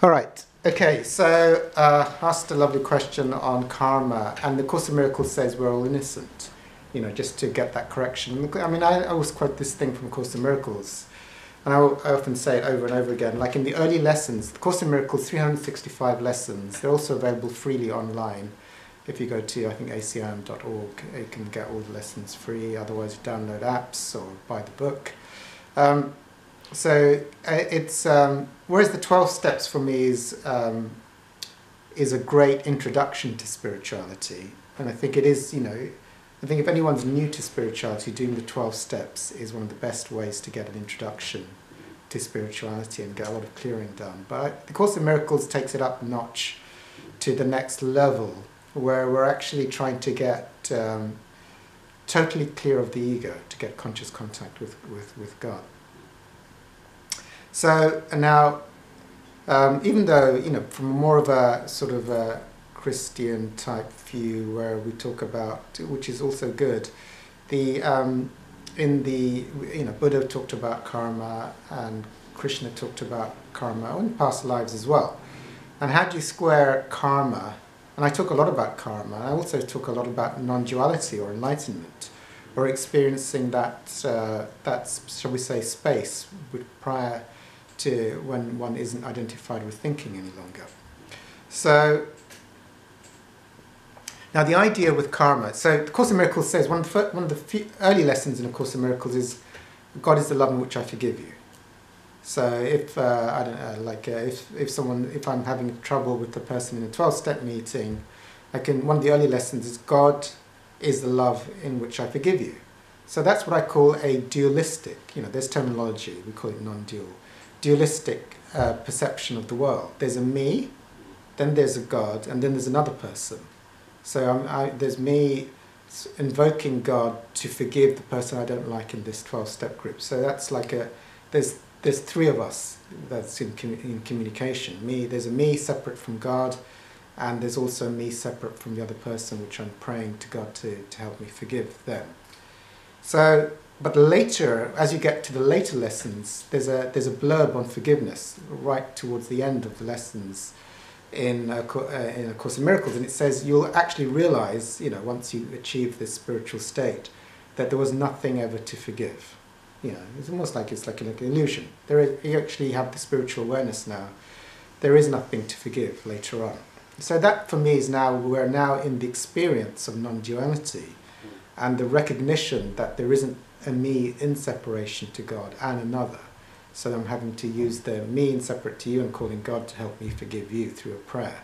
All right. Okay, so uh, asked a lovely question on karma, and the Course of Miracles says we're all innocent. You know, just to get that correction. I mean, I always quote this thing from Course of Miracles, and I, I often say it over and over again. Like in the early lessons, the Course of Miracles, 365 lessons. They're also available freely online. If you go to, I think, acim.org, you can get all the lessons free. Otherwise, download apps or buy the book. Um, so uh, it's um, whereas the 12 steps for me is um, is a great introduction to spirituality and i think it is you know i think if anyone's new to spirituality doing the 12 steps is one of the best ways to get an introduction to spirituality and get a lot of clearing done. But the course of miracles takes it up a notch to the next level where we're actually trying to get um, totally clear of the ego to get conscious contact with, with, with god so now, um, even though you know, from more of a sort of a Christian type view, where we talk about, which is also good, the um, in the you know Buddha talked about karma and Krishna talked about karma in past lives as well. And how do you square karma? And I talk a lot about karma. I also talk a lot about non-duality or enlightenment, or experiencing that uh, that shall we say space with prior to when one isn't identified with thinking any longer. So, now the idea with karma, so the Course of Miracles says one of the, one of the early lessons in the Course of Miracles is God is the love in which I forgive you. So if uh, I don't know, like uh, if if someone if I'm having trouble with the person in a twelve step meeting, I can one of the early lessons is God is the love in which I forgive you. So that's what I call a dualistic. You know, there's terminology we call it non-dual dualistic uh, perception of the world. There's a me, then there's a God, and then there's another person. So I, there's me invoking God to forgive the person I don't like in this 12 step group. So that's like a, there's, there's three of us that's in, in communication. Me, there's a me separate from God, and there's also me separate from the other person, which I'm praying to God to, to help me forgive them. So but later, as you get to the later lessons, there's a, there's a blurb on forgiveness right towards the end of the lessons in a, uh, in a Course in Miracles, and it says you'll actually realize, you know, once you achieve this spiritual state, that there was nothing ever to forgive. You know, it's almost like it's like, an illusion. There is, you actually have the spiritual awareness now. There is nothing to forgive later on. So that for me is now, we're now in the experience of non-duality and the recognition that there isn't and me in separation to God and another. So I'm having to use the me in separate to you and calling God to help me forgive you through a prayer.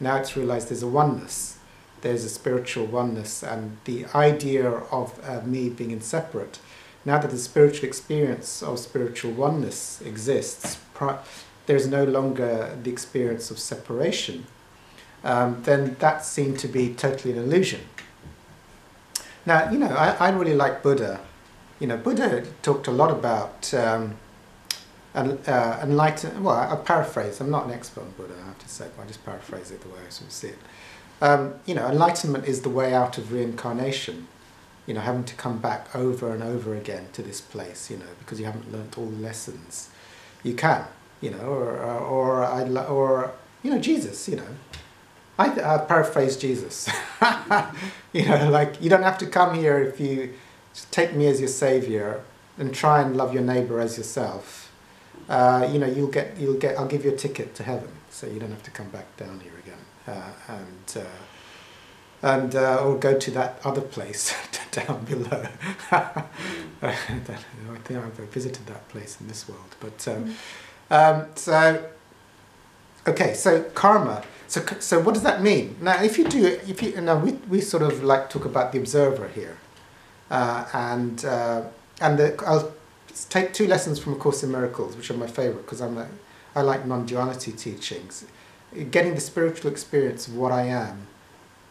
Now it's realized there's a oneness, there's a spiritual oneness, and the idea of uh, me being in separate. Now that the spiritual experience of spiritual oneness exists, there's no longer the experience of separation. Um, then that seemed to be totally an illusion. Now, you know, I, I really like Buddha you know, Buddha talked a lot about um, uh. Well, I paraphrase. I'm not an expert on Buddha, I have to say, but I just paraphrase it the way I sort of see it. Um, you know, enlightenment is the way out of reincarnation. You know, having to come back over and over again to this place. You know, because you haven't learnt all the lessons. You can. You know, or or I or you know Jesus. You know, I, I paraphrase Jesus. you know, like you don't have to come here if you take me as your savior and try and love your neighbor as yourself, uh, you know, you'll get, you'll get, I'll give you a ticket to heaven, so you don't have to come back down here again. Uh, and, uh, and uh, or go to that other place down below. I think I've visited that place in this world, but um, um, so okay. So karma. So so what does that mean? Now, if you do, if you now we we sort of like talk about the observer here. Uh, and uh, and the, I'll take two lessons from A Course in Miracles, which are my favourite because I'm a, I like non-duality teachings. Getting the spiritual experience of what I am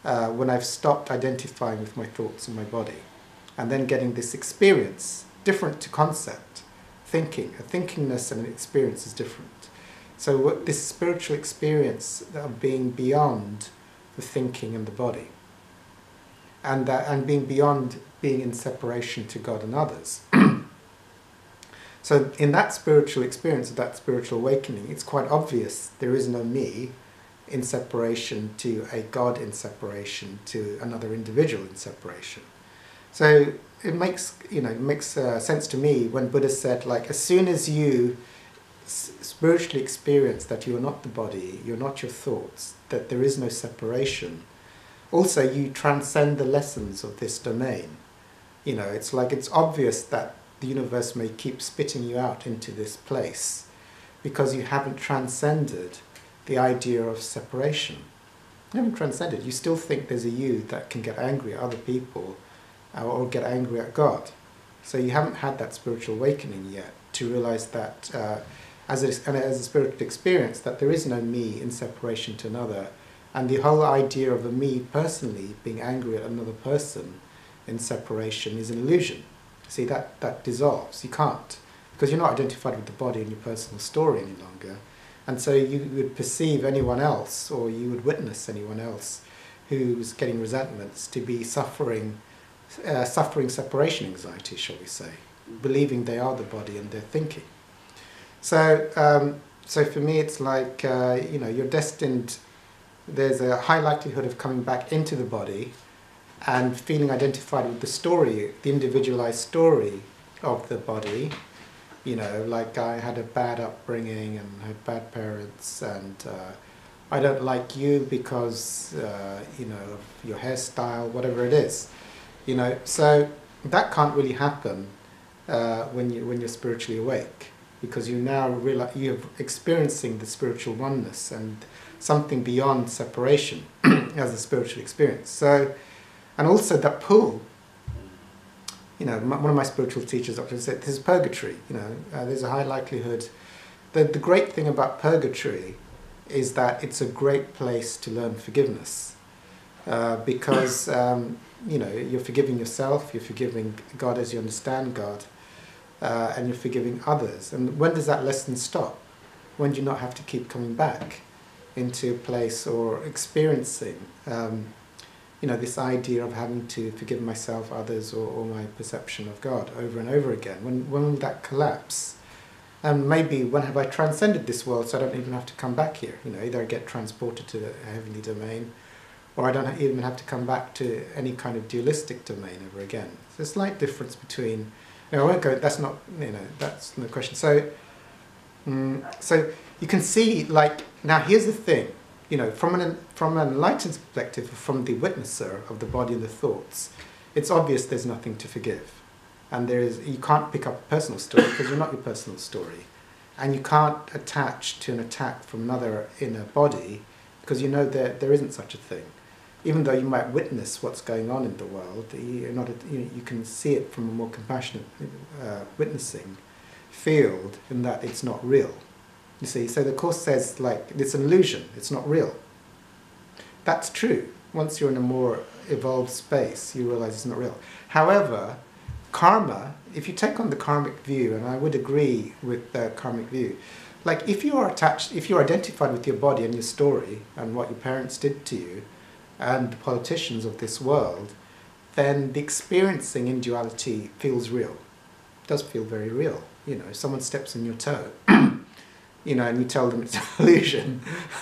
uh, when I've stopped identifying with my thoughts and my body, and then getting this experience different to concept, thinking. A thinkingness and an experience is different. So what, this spiritual experience of being beyond the thinking and the body, and that and being beyond being in separation to God and others. So, in that spiritual experience, that spiritual awakening, it's quite obvious there is no me in separation to a God in separation to another individual in separation. So, it makes you know it makes uh, sense to me when Buddha said like as soon as you spiritually experience that you are not the body, you're not your thoughts, that there is no separation. Also, you transcend the lessons of this domain. You know, it's like it's obvious that the universe may keep spitting you out into this place because you haven't transcended the idea of separation. You haven't transcended. You still think there's a you that can get angry at other people uh, or get angry at God. So you haven't had that spiritual awakening yet to realize that uh, as, a, and as a spiritual experience that there is no me in separation to another and the whole idea of a me personally being angry at another person in separation is an illusion. See, that, that dissolves. You can't. Because you're not identified with the body and your personal story any longer. And so you would perceive anyone else, or you would witness anyone else who's getting resentments to be suffering, uh, suffering separation anxiety, shall we say, believing they are the body and they're thinking. So, um, so for me, it's like uh, you know you're destined. There's a high likelihood of coming back into the body, and feeling identified with the story, the individualized story of the body. You know, like I had a bad upbringing and had bad parents, and uh, I don't like you because uh, you know of your hairstyle, whatever it is. You know, so that can't really happen uh, when you when you're spiritually awake because you now realize you're experiencing the spiritual oneness and something beyond separation as a spiritual experience. So, and also that pull. You know, one of my spiritual teachers often said, "This is purgatory." You know, uh, there's a high likelihood. The the great thing about purgatory is that it's a great place to learn forgiveness, uh, because um, you know you're forgiving yourself, you're forgiving God as you understand God, uh, and you're forgiving others. And when does that lesson stop? When do you not have to keep coming back into a place or experiencing, um, you know, this idea of having to forgive myself, others, or, or, my perception of God over and over again? When, when will that collapse? And maybe when have I transcended this world so I don't even have to come back here? You know, either I get transported to the heavenly domain or I don't even have to come back to any kind of dualistic domain ever again. There's a slight difference between no, I won't go. That's not. You know, that's the question. So, um, so you can see, like, now here's the thing. You know, from an from an enlightened perspective, from the witnesser of the body and the thoughts, it's obvious there's nothing to forgive, and there is you can't pick up a personal story because you're not your personal story, and you can't attach to an attack from another inner body because you know that there isn't such a thing. Even though you might witness what's going on in the world, you're not, you, you can see it from a more compassionate uh, witnessing field in that it's not real. You see, so the Course says, like, it's an illusion, it's not real. That's true. Once you're in a more evolved space, you realize it's not real. However, karma, if you take on the karmic view, and I would agree with the karmic view, like if you are attached, if you're identified with your body and your story and what your parents did to you, and the politicians of this world, then the experiencing in duality feels real. It does feel very real. You know, someone steps on your toe, you know, and you tell them it's an illusion,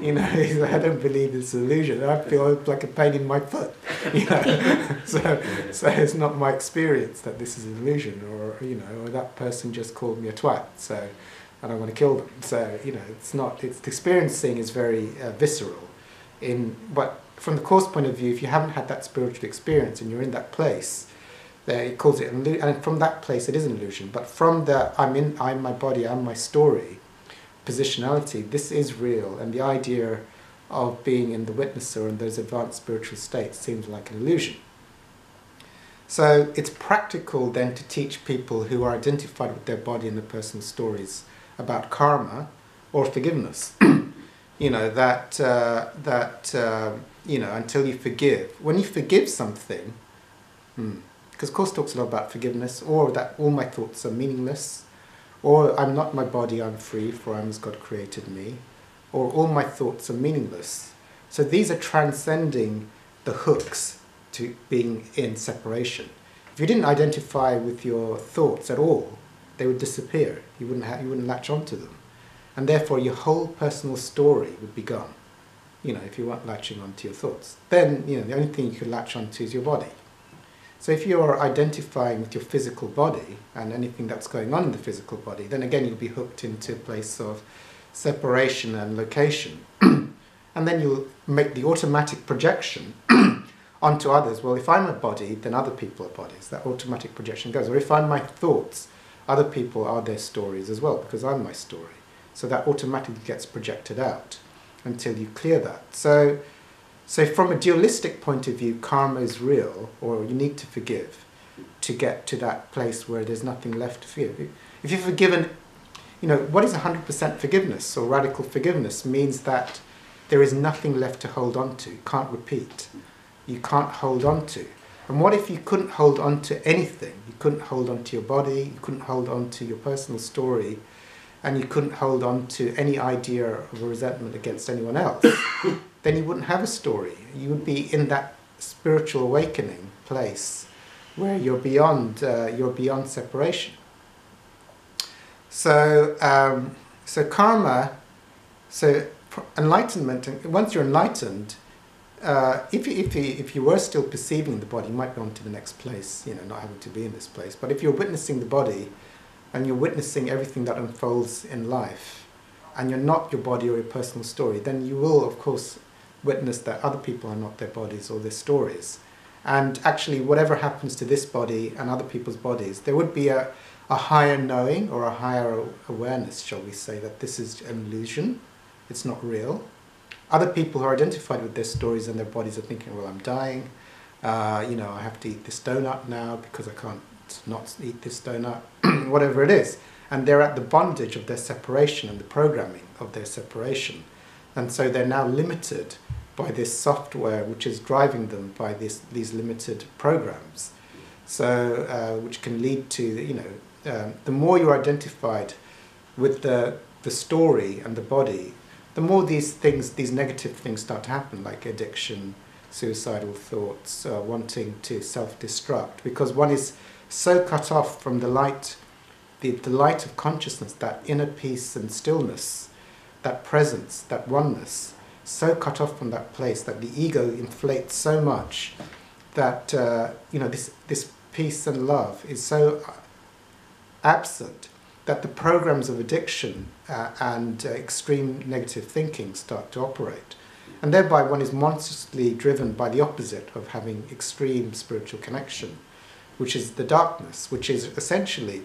you know, I don't believe it's an illusion. I feel like a pain in my foot, you know. so, so it's not my experience that this is an illusion, or you know, or that person just called me a twat, so and I want to kill them. So you know, it's not. It's the experiencing is very uh, visceral in but from the course point of view, if you haven't had that spiritual experience and you're in that place, then it calls it. And from that place, it is an illusion. But from the I'm in, I'm my body, I'm my story, positionality, this is real. And the idea of being in the witnesser and those advanced spiritual states seems like an illusion. So it's practical then to teach people who are identified with their body and their personal stories about karma or forgiveness. you know that uh, that uh, you know until you forgive when you forgive something because course talks a lot about forgiveness or that all my thoughts are meaningless or i'm not my body i'm free for i'm as god created me or all my thoughts are meaningless so these are transcending the hooks to being in separation if you didn't identify with your thoughts at all they would disappear. You wouldn't, have, you wouldn't latch onto them. And therefore, your whole personal story would be gone, you know, if you weren't latching onto your thoughts. Then, you know, the only thing you could latch onto is your body. So if you are identifying with your physical body and anything that's going on in the physical body, then again you'll be hooked into a place of separation and location. and then you'll make the automatic projection onto others. Well, if I'm a body, then other people are bodies. That automatic projection goes. Or if I'm my thoughts, other people are their stories as well, because I'm my story. So that automatically gets projected out until you clear that. So, so from a dualistic point of view, karma is real, or you need to forgive to get to that place where there's nothing left to forgive. If you've forgiven, you know, what is 100% forgiveness or radical forgiveness means that there is nothing left to hold on to, can't repeat you can't hold on to. And what if you couldn't hold on to anything? You couldn't hold on to your body, you couldn't hold on to your personal story, and you couldn't hold on to any idea of a resentment against anyone else. then you wouldn't have a story. You would be in that spiritual awakening place where you're beyond, uh, you're beyond separation. So, um, so karma, so enlightenment, once you're enlightened, uh, if, you, if, if you were still perceiving the body, you might go on to the next place, you know, not having to be in this place. But if you're witnessing the body and you're witnessing everything that unfolds in life, and you're not your body or your personal story, then you will, of course, witness that other people are not their bodies or their stories. And actually, whatever happens to this body and other people's bodies, there would be a, a higher knowing or a higher awareness, shall we say, that this is an illusion, it's not real other people who are identified with their stories and their bodies are thinking, well, I'm dying. Uh, you know, I have to eat this donut now because I can't not eat this donut, whatever it is. And they're at the bondage of their separation and the programming of their separation. And so they're now limited by this software which is driving them by this, these limited programs. So, uh, which can lead to, you know, um, the more you're identified with the, the story and the body, the more these things, these negative things start to happen, like addiction, suicidal thoughts, uh, wanting to self-destruct, because one is so cut off from the light, the, the light of consciousness, that inner peace and stillness, that presence, that oneness, so cut off from that place that the ego inflates so much that uh, you know this this peace and love is so absent that the programs of addiction uh, and uh, extreme negative thinking start to operate. And thereby one is monstrously driven by the opposite of having extreme spiritual connection, which is the darkness, which is essentially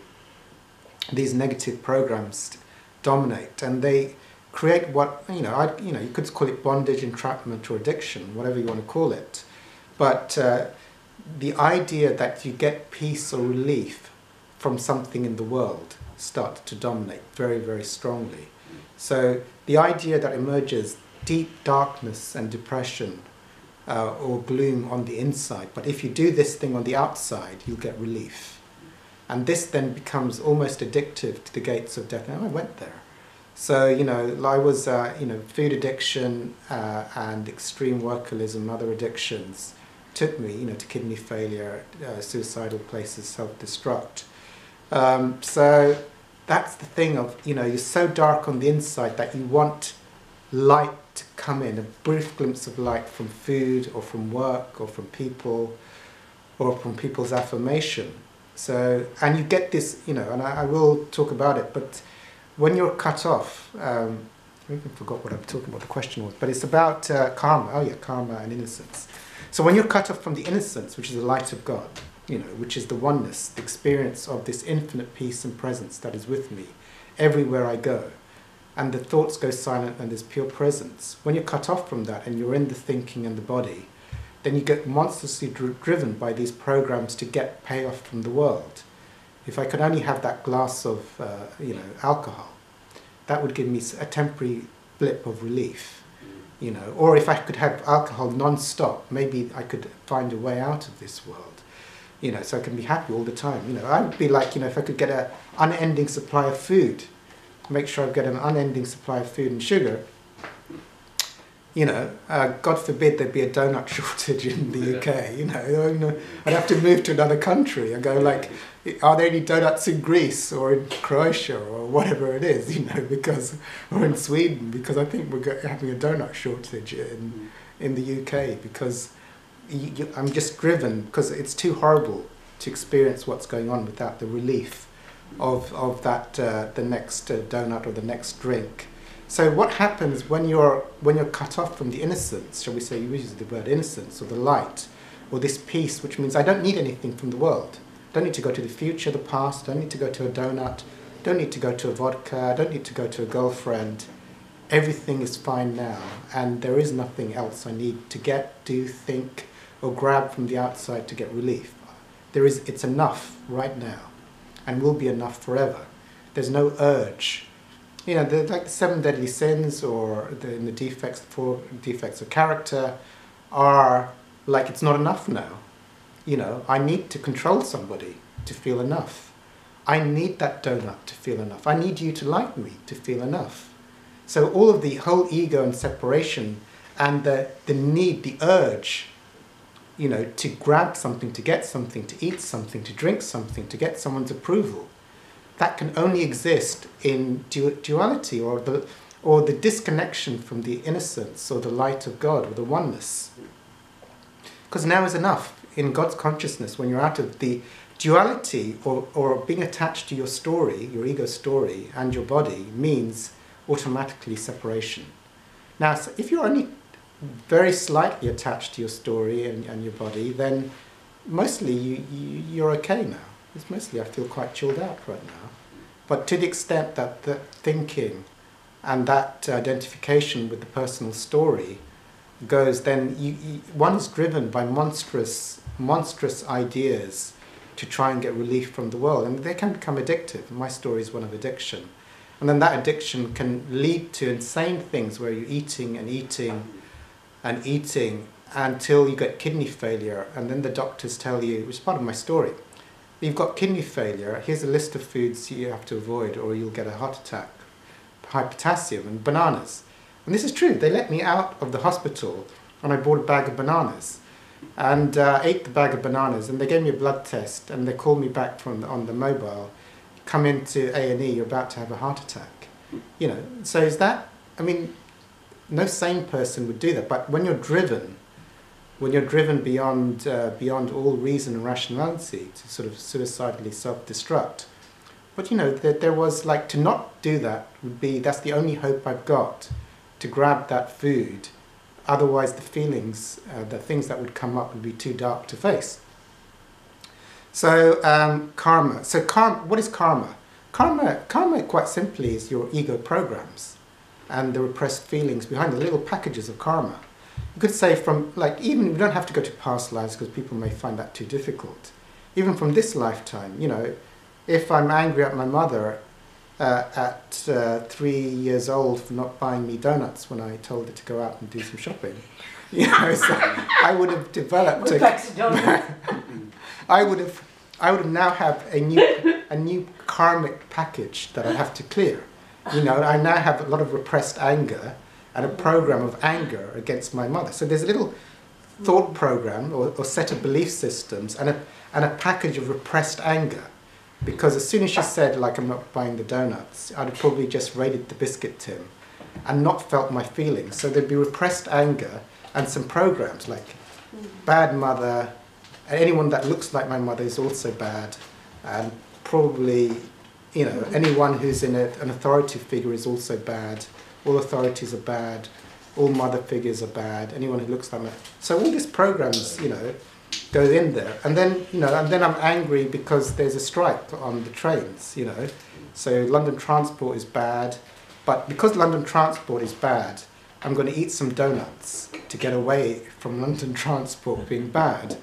these negative programs dominate and they create what, you know, I, you know, you could call it bondage, entrapment or addiction, whatever you want to call it. But uh, the idea that you get peace or relief from something in the world start to dominate very, very strongly. So the idea that emerges deep darkness and depression uh, or gloom on the inside, but if you do this thing on the outside, you'll get relief. And this then becomes almost addictive to the gates of death. And I went there. So, you know, I was, uh, you know, food addiction uh, and extreme workaholism, other addictions took me, you know, to kidney failure, uh, suicidal places, self-destruct. Um, so that's the thing of, you know, you're so dark on the inside that you want light come in, a brief glimpse of light from food or from work or from people or from people's affirmation. So, and you get this, you know, and I, I will talk about it, but when you're cut off, um, I even forgot what I'm talking about, the question was, but it's about uh, karma. Oh yeah, karma and innocence. So when you're cut off from the innocence, which is the light of God, you know, which is the oneness, the experience of this infinite peace and presence that is with me everywhere I go. And the thoughts go silent and there's pure presence. When you're cut off from that and you're in the thinking and the body, then you get monstrously dr driven by these programs to get payoff from the world. If I could only have that glass of, uh, you know, alcohol, that would give me a temporary blip of relief, you know. Or if I could have alcohol non-stop, maybe I could find a way out of this world you know, so I can be happy all the time. You know, I'd be like, you know, if I could get an unending supply of food, make sure I get an unending supply of food and sugar, You know, uh, God forbid there'd be a donut shortage in the UK. You know, I'd have to move to another country. I go like, are there any donuts in Greece or in Croatia or whatever it is? You know, because or in Sweden because I think we're having a donut shortage in in the UK because you, you, I'm just driven because it's too horrible to experience what's going on without the relief of of that uh, the next uh, donut or the next drink so what happens when you're when you're cut off from the innocence, shall we say, you use the word innocence or the light, or this peace, which means I don't need anything from the world. Don't need to go to the future, the past. Don't need to go to a donut. Don't need to go to a vodka. Don't need to go to a girlfriend. Everything is fine now, and there is nothing else I need to get, do, think, or grab from the outside to get relief. There is. It's enough right now, and will be enough forever. There's no urge you know, the, like the seven deadly sins or the, the defects, the four defects of character are like it's not enough now. You know, I need to control somebody to feel enough. I need that donut to feel enough. I need you to like me to feel enough. So all of the whole ego and separation and the, the need, the urge, you know, to grab something, to get something, to eat something, to drink something, to get someone's approval that can only exist in du- duality or the, or the disconnection from the innocence or the light of God or the oneness. Because now is enough in God's consciousness when you're out of the duality or, or being attached to your story, your ego story, and your body means automatically separation. Now, so if you're only very slightly attached to your story and, and your body, then mostly you, you, you're okay now. It's mostly I feel quite chilled out right now. But to the extent that the thinking and that identification with the personal story goes, then you, you, one is driven by monstrous, monstrous ideas to try and get relief from the world, and they can become addictive. My story is one of addiction, and then that addiction can lead to insane things where you're eating and eating and eating until you get kidney failure, and then the doctors tell you, which is part of my story, you've got kidney failure, here's a list of foods you have to avoid or you'll get a heart attack. High potassium and bananas. And this is true. They let me out of the hospital and I bought a bag of bananas and uh, ate the bag of bananas and they gave me a blood test and they called me back from the, on the mobile, come into A&E, you're about to have a heart attack. You know, so is that, I mean, no sane person would do that, but when you're driven when you're driven beyond, uh, beyond all reason and rationality to sort of suicidally self-destruct. But you know, that there was like to not do that would be, that's the only hope I've got to grab that food. Otherwise the feelings, uh, the things that would come up would be too dark to face. So um, karma. So karma, what is karma? Karma, karma quite simply is your ego programs and the repressed feelings behind the little packages of karma you could say from like even we don't have to go to past lives because people may find that too difficult. Even from this lifetime, you know, if I'm angry at my mother uh, at uh, three years old for not buying me donuts when I told her to go out and do some shopping, you know, so I would have developed. A, I would have, I would have now have a new, a new karmic package that I have to clear. You know, I now have a lot of repressed anger and a program of anger against my mother. So there's a little thought program or, or set of belief systems and a, and a package of repressed anger. Because as soon as she said, like, I'm not buying the donuts, I'd have probably just raided the biscuit tin and not felt my feelings. So there'd be repressed anger and some programs like bad mother, and anyone that looks like my mother is also bad, and probably, you know, anyone who's in a, an authority figure is also bad all authorities are bad, all mother figures are bad, anyone who looks like me. So all these programs, you know, go in there. And then, you know, and then I'm angry because there's a strike on the trains, you know. So London Transport is bad, but because London Transport is bad, I'm going to eat some donuts to get away from London Transport being bad.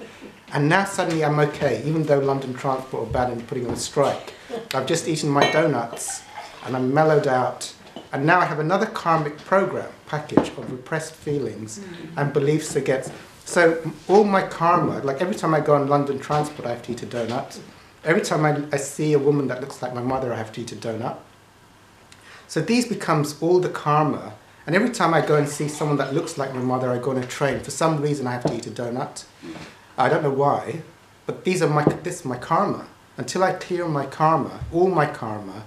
And now suddenly I'm okay, even though London Transport are bad and putting on a strike. I've just eaten my donuts and I'm mellowed out and now I have another karmic program package of repressed feelings mm-hmm. and beliefs against. So all my karma, like every time I go on London transport, I have to eat a donut. Every time I, I see a woman that looks like my mother, I have to eat a donut. So these becomes all the karma And every time I go and see someone that looks like my mother, I go on a train. For some reason, I have to eat a donut. I don't know why, but these are my this is my karma. Until I clear my karma, all my karma,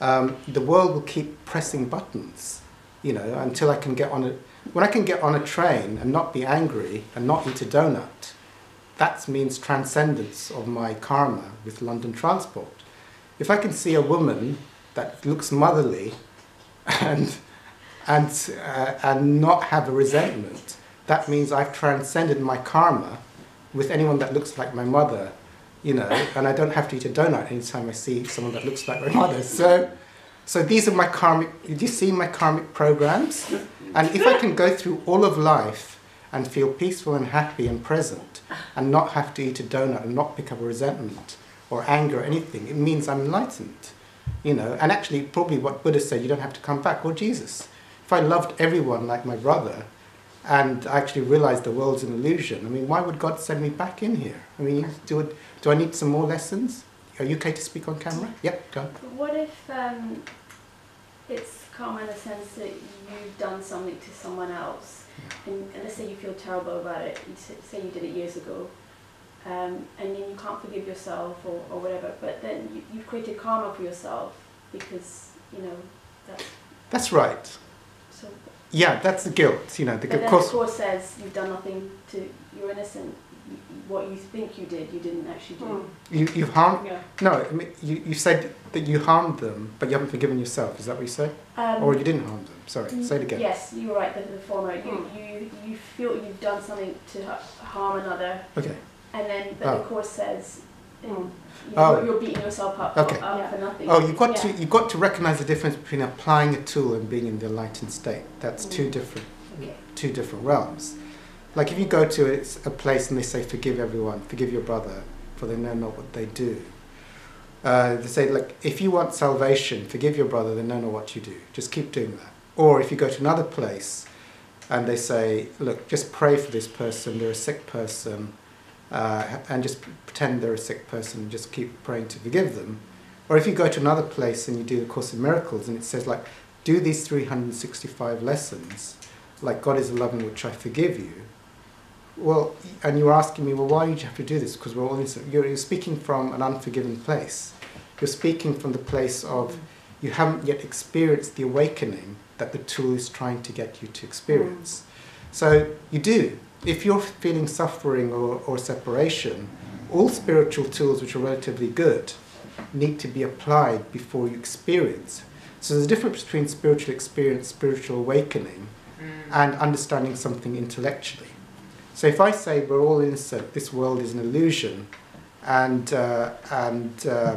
um, the world will keep pressing buttons. You know, until I can get on a when I can get on a train and not be angry and not eat a donut. That means transcendence of my karma with London Transport. If I can see a woman that looks motherly and and, uh, and not have a resentment, that means I've transcended my karma with anyone that looks like my mother, you know, and I don't have to eat a donut anytime I see someone that looks like my mother. So, so these are my karmic, you see my karmic programs? And if I can go through all of life and feel peaceful and happy and present and not have to eat a donut and not pick up a resentment or anger or anything, it means I'm enlightened. You know, and actually probably what Buddha said, you don't have to come back, or Jesus if I loved everyone like my brother and I actually realized the world's an illusion, I mean, why would God send me back in here? I mean, do, it, do I need some more lessons? Are you okay to speak on camera? Yep, go on. What if um, it's karma in the sense that you've done something to someone else, and, and let's say you feel terrible about it, say you did it years ago, um, and then you can't forgive yourself or, or whatever, but then you, you've created karma for yourself because, you know, that's... That's right. So, yeah, that's the guilt. You know, the, but of course. the course says you've done nothing to. You're innocent. what you think you did, you didn't actually do. Mm. You you harmed. Yeah. No, I mean, you you said that you harmed them, but you haven't forgiven yourself. Is that what you say? Um, or you didn't harm them? Sorry, say it again. Yes, you're right. The, the former. You, mm. you you feel you've done something to harm another. Okay. And then, but oh. the course says. Mm oh. you're beating yourself up, okay. up for nothing. Oh, you've got yeah. to you've got to recognise the difference between applying a tool and being in the enlightened state. That's mm. two different okay. two different realms. Like if you go to it's a place and they say forgive everyone, forgive your brother, for they know not what they do. Uh, they say like if you want salvation, forgive your brother, they know not what you do. Just keep doing that. Or if you go to another place and they say, look, just pray for this person, they're a sick person uh, and just pretend they're a sick person and just keep praying to forgive them. Or if you go to another place and you do the Course in Miracles and it says like, do these 365 lessons, like God is love in which I forgive you. Well, and you're asking me, well, why did you have to do this? Because we're all innocent. You're, you're speaking from an unforgiven place. You're speaking from the place of you haven't yet experienced the awakening that the tool is trying to get you to experience. So you do if you're feeling suffering or, or separation, all spiritual tools which are relatively good need to be applied before you experience. So there's a difference between spiritual experience, spiritual awakening, mm. and understanding something intellectually. So if I say we're all innocent, this world is an illusion, and uh, and uh,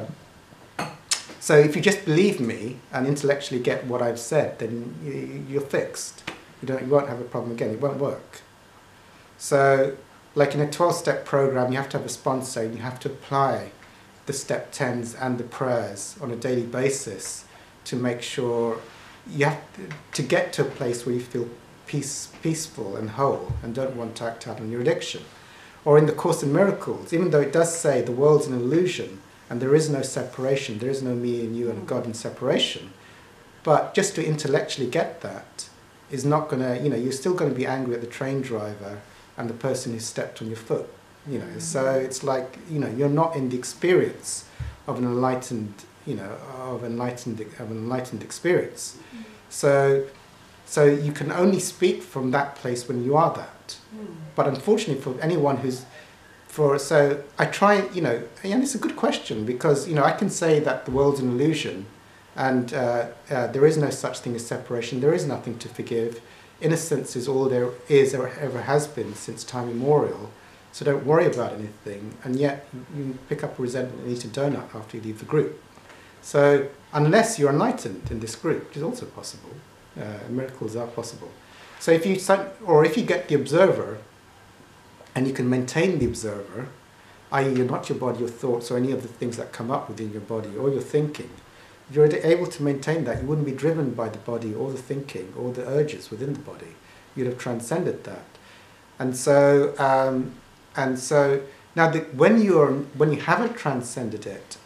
so if you just believe me and intellectually get what I've said, then you, are fixed. You don't, you won't have a problem again. It won't work. So, like in a 12 step program, you have to have a sponsor and you have to apply the step 10s and the prayers on a daily basis to make sure you have to, get to a place where you feel peace, peaceful and whole and don't want to act out on your addiction. Or in the Course in Miracles, even though it does say the world's an illusion and there is no separation, there is no me and you and God in separation, but just to intellectually get that is not going to, you know, you're still going to be angry at the train driver and the person who stepped on your foot. You know, mm-hmm. so it's like you know you're not in the experience of an enlightened, you know, of enlightened of an enlightened experience. Mm-hmm. So, so you can only speak from that place when you are that. Mm. But unfortunately, for anyone who's for so I try, you know, and it's a good question because you know I can say that the world's an illusion, and uh, uh, there is no such thing as separation. There is nothing to forgive innocence is all there is or ever has been since time immemorial. So don't worry about anything, and yet you pick up resentment and eat a donut after you leave the group. So unless you're enlightened in this group, which is also possible, uh, miracles are possible. So if you start or if you get the observer, and you can maintain the observer, i.e., you're not your body, your thoughts, or any of the things that come up within your body or your thinking if you're able to maintain that, you wouldn't be driven by the body or the thinking or the urges within the body. You'd have transcended that. And so, um, and so now the, when you're when you haven't transcended it,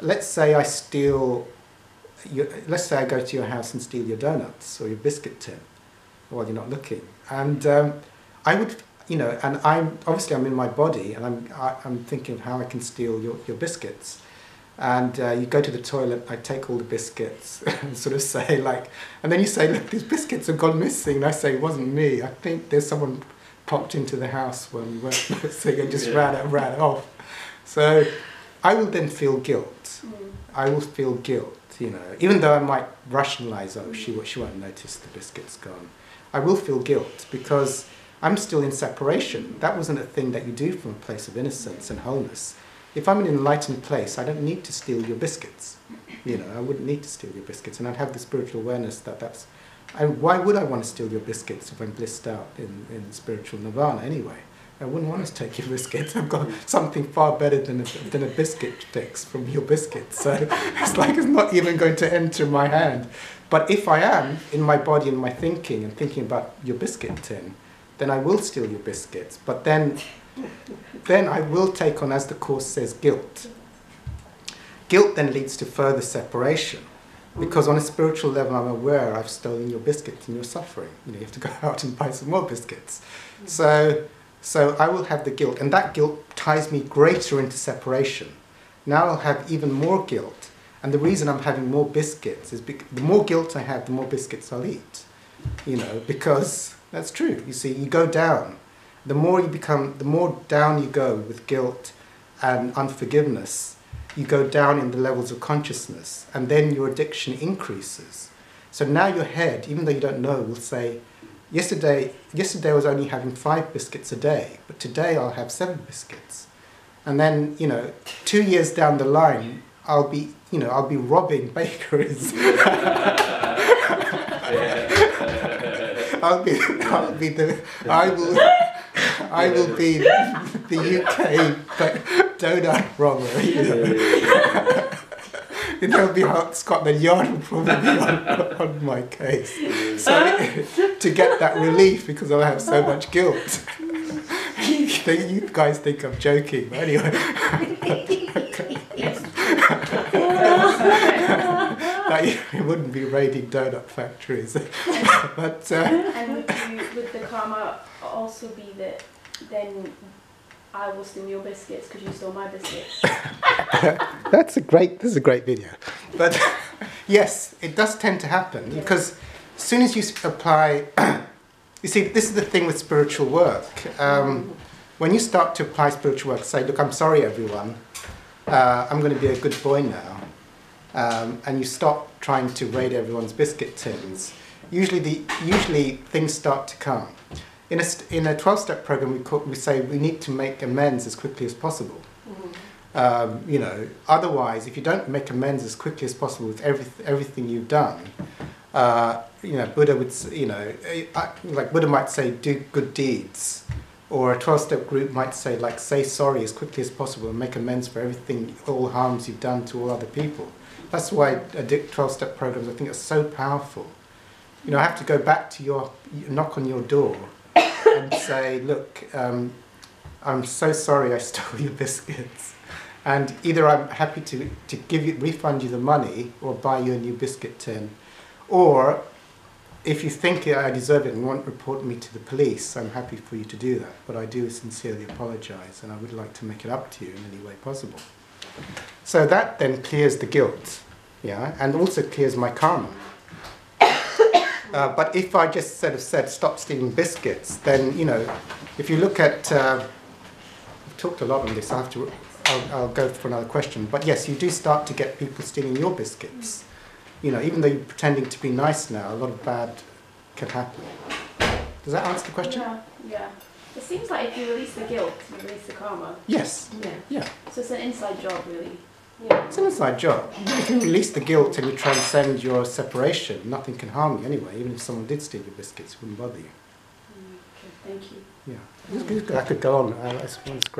let's say I steal. Your, let's say I go to your house and steal your donuts or your biscuit tin. while you're not looking. And um, I would, you know, and I'm obviously I'm in my body, and I'm I, I'm thinking of how I can steal your, your biscuits. And uh, you go to the toilet, I take all the biscuits and sort of say like, and then you say, look, these biscuits have gone missing. And I say, it wasn't me. I think there's someone popped into the house when we weren't missing and just Yeah. ran it, ran it off. So I will then feel guilt. Mm. I will feel guilt, you know, even though I might rationalize, oh, she, won't- she won't notice the biscuit's gone. I will feel guilt because I'm still in separation. That wasn't a thing that you do from a place of innocence and wholeness. If I'm in an enlightened place, I don't need to steal your biscuits. You know, I wouldn't need to steal your biscuits. And I'd have the spiritual awareness that that's. And why would I want to steal your biscuits if I'm blissed out in, in spiritual nirvana anyway? I wouldn't want to take your biscuits. I've got something far better than a, than a biscuit fix from your biscuits. So it's like it's not even going to enter my hand. But if I am in my body and my thinking and thinking about your biscuit tin, then I will steal your biscuits. But then, then I will take on, as the Course says, guilt. Guilt then leads to further separation. Because on a spiritual level, I'm aware I've stolen your biscuits and you're suffering. You know, you have to go out and buy some more biscuits. So, so I will have the guilt, and that guilt ties me greater into separation. Now I'll have even more guilt, and the reason I'm having more biscuits is because the more guilt I have, the more biscuits I'll eat. You know, because that's true. You see, you go down. The more you become, the more down you go with guilt and unforgiveness, you go down in the levels of consciousness, and then your addiction increases. So now your head, even though you don't know, will say, yesterday, yesterday I was only having five biscuits a day, but today I'll have seven biscuits. And then, you know, two years down the line, I'll be, you know, I'll be robbing bakeries. I'll be, I'll be the, I will, I will be the UK ba- donut robber. You know? There'll be hot Scotland Yard will probably be on, on my case. So to get that relief because I'll have so much guilt. you, think- you guys think I'm joking, but anyway. that you wouldn't be raiding donut factories. but uh, And would, you, would the karma also be that then I will steal your biscuits because you stole my biscuits? that's a great. This is a great video. But yes, it does tend to happen Yeah. because as soon as you apply, you see, this is the thing with spiritual work. Um, when you start to apply spiritual work, say, "Look, I'm sorry, everyone. Uh, I'm going to be a good boy now," um, and you stop trying to raid everyone's biscuit tins. Usually, the usually things start to come. In a in a 12-step program, we call, we say we need to make amends as quickly as possible. Um, you know, otherwise, if you don't make amends as quickly as possible with every, everything you've done, uh, you know, Buddha would, you know, eh, I- like Buddha might say, do good deeds, or a 12-step group might say, like, say sorry as quickly as possible and make amends for everything, all harms you've done to all other people. That's why addict 12-step programs, I think, are so powerful. You know, I have to go back to your, knock on your door and say, look, um, I'm so sorry I stole your biscuits. And either I'm happy to, to give you, refund you the money or buy you a new biscuit tin. Or if you think I deserve it and won't report me to the police, I'm happy for you to do that. But I do sincerely apologize and I would like to make it up to you in any way possible. So that then clears the guilt, yeah, and also clears my karma. Uh, but if I just sort of said stop stealing biscuits, then you know, if you look at, uh, I've talked a lot on this. I have to, I'll, I'll go for another question. But yes, you do start to get people stealing your biscuits. You know, even though you're pretending to be nice now, a lot of bad can happen. Does that answer the question? Yeah, yeah. It seems like if you release the guilt, you release the karma. Yes. Yeah. Yeah. So it's an inside job, really. Yeah. It's an inside job. If you release the guilt and you transcend your separation, nothing can harm you anyway. Even if someone did steal your biscuits, it wouldn't bother you. Mm, Okay, thank you. Yeah. I could go on. Uh, that's- that's great.